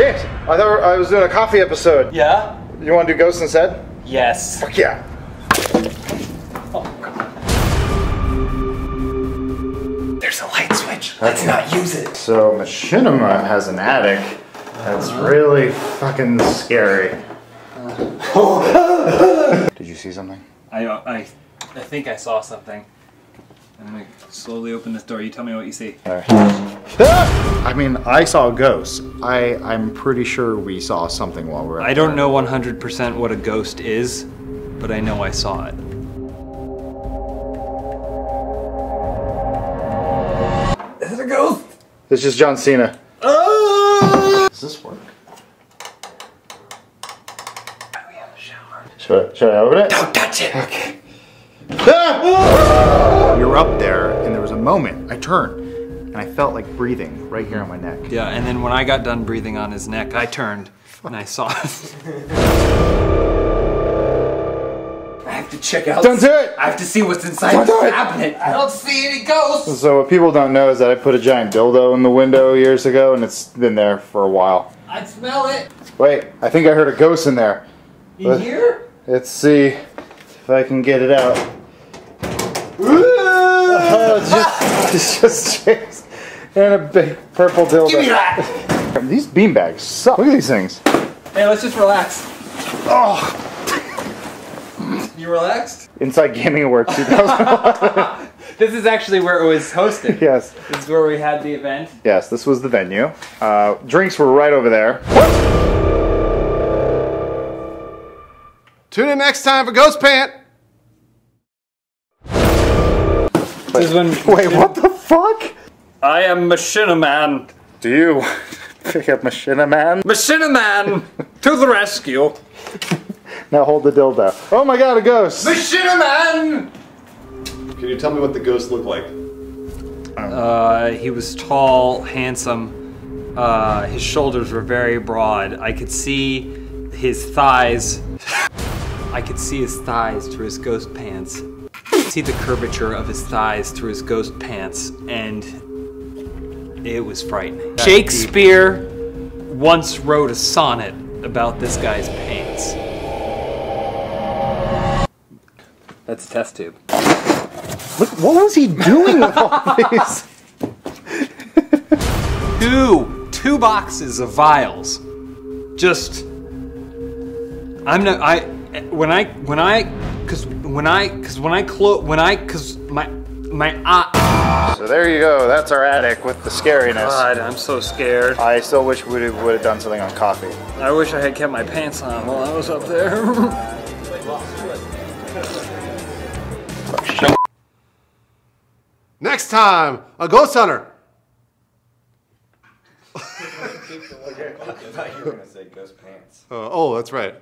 I thought I was doing a coffee episode. Yeah? You want to do ghosts instead? Yes. Fuck yeah. Oh, There's a light switch. Let's not use it. So Machinima has an attic that's really fucking scary. Did you see something? I, uh, I, I think I saw something. I'm gonna slowly open this door. You tell me what you see. Ah! I mean, I saw a ghost. I I'm pretty sure we saw something while we were. I don't know 100% what a ghost is, but I know I saw it. Is it a ghost? This is John Cena. Ah! Does this work? Should I, should I open it? Don't touch it. Okay. Ah! ah! Moment. I turned, and I felt like breathing right here on my neck. Yeah, and then when I got done breathing on his neck, I turned and I saw it. I have to check out. Don't do it! I have to see what's inside Don't do the it! cabinet. I don't see any ghosts. So what people don't know is that I put a giant dildo in the window years ago, and it's been there for a while. I smell it. Wait, I think I heard a ghost in there. In What? here? Let's see if I can get it out. Oh, it's just, it's just chicks and a big purple dildo. Give me that. These beanbags suck. Look at these things. Hey, let's just relax. Oh, You relaxed? Inside Gaming Awards 2011. This is actually where it was hosted. yes, This is where we had the event. yes, this was the venue. Uh, drinks were right over there. Tune in next time for Ghost Pant. This is when Wait, what the fuck? I am Machinaman. Do you pick up Machina Man? Machinaman to the rescue. Now hold the dildo. Oh my god, a ghost! Machinaman. Can you tell me what the ghost looked like? Uh, he was tall, handsome. Uh, his shoulders were very broad. I could see his thighs. I could see his thighs through his ghost pants. See the curvature of his thighs through his ghost pants, and it was frightening. Shakespeare once wrote a sonnet about this guy's pants. That's a test tube. Look, what was he doing with all these? two two boxes of vials just i'm not i when i when i because when i because when i close when i because my my uh, So there you go. That's our attic with the scariness. god i'm so scared I still wish we would have done something on coffee. i wish i had kept my pants on while i was up there Next time, a ghost hunter. I thought you were gonna say ghost pants. Uh, oh, that's right.